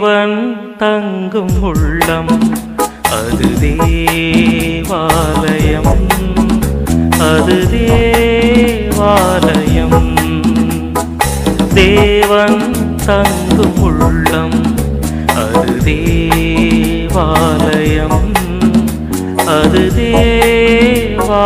தேவன் தங்கும் உள்ளம் அது தேவாலயம் அது தேவாலயம். தேவன் தங்கும் உள்ளம் அது தேவாலயம் அது தேவாலயம்.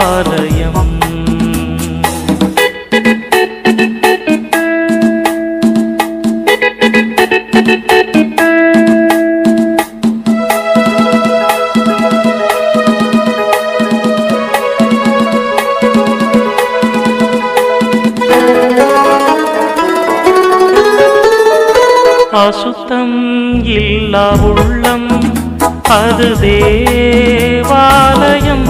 அசுத்தம் இல்லா உள்ளம் அது தேவாலயம்.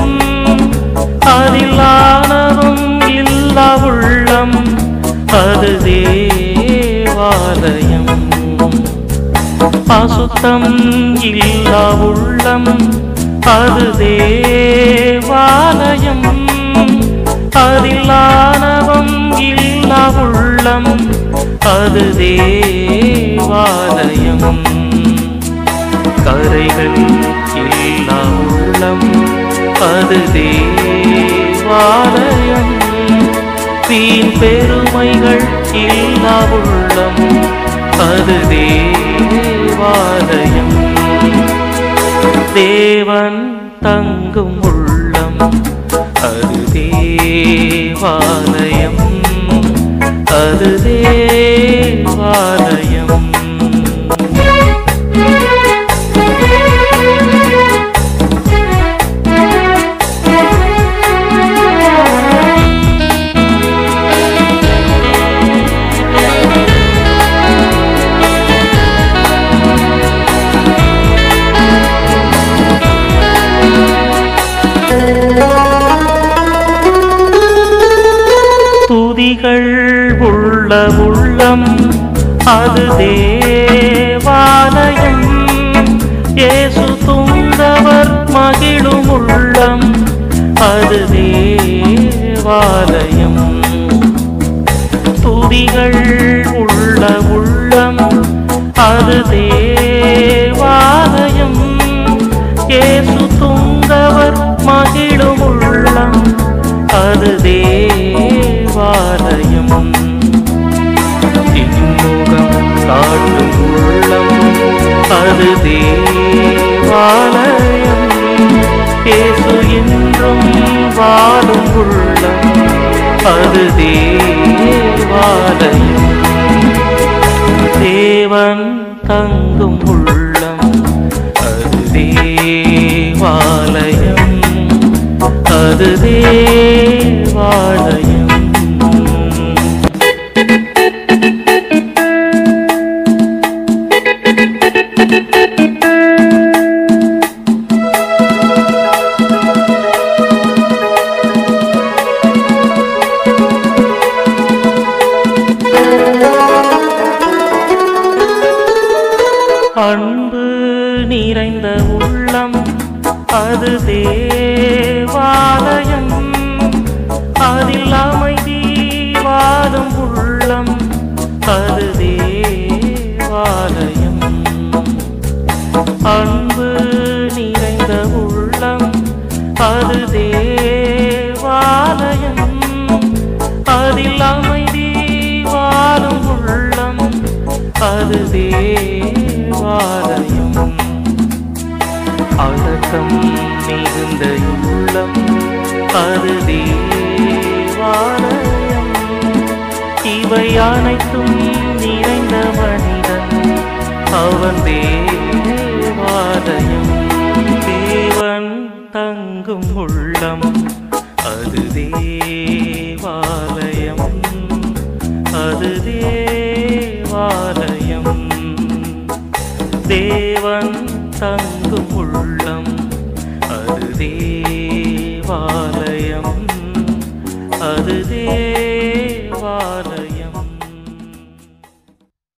அதில் ஆணவம் இல்லா உள்ளம் அது தேவாலயம். அசுத்தம் இல்லா உள்ளம் அது தேவாலயம். அதில் ஆணவம் இல்லா உள்ளம் அது தேவாலயம். கரைகள் இல்லா உள்ளம் அது தேவாலயம். தீன் பெருமைகள் இல்லா உள்ளம் அது தேவாலயம். தேவன் தங்கும் உள்ளம் அது தேவாலயம். அது தே துதிகள் உள்ள உள்ளம். அது தேவாலயம். ஏசு துந்தவர் மகிழும் உள்ளம். அது தேவாலயம். துதிகள் உள்ள உள்ளம். அது தேவாலயம். ஏசு துந்தவர் மகிழும் உள்ளம். அது தேவாலயம் நமது தேவாலயம். இயேசு என்றும் வாழும் உள்ளம். அது தேவாலயம். தேவன் தங்கும் உள்ளம். அது தேவாலயம். அது தேவாலயம். அன்பு நிறைந்த உள்ளம் அது தேவாலயம். அதில் அமைதி வாழும் உள்ளம் அது தேவாலயம். அன்பு நிறைந்த உள்ளம் அது தேவாலயம். அதில் அமைதி வாழும் உள்ளம் அது தேவாலயம் அடக்கம் மிகுந்த உள்ளம் அது தேவாலயம். இவை அனைத்தும் நிறைந்த மனிதன் அவன் தேவாலயம். தேவன் தங்கும் உள்ளம் அது தேவாலயம். அது தேவாலயம். தேவன் தங்கும் உள்ளம் தேவாலயம் அது தே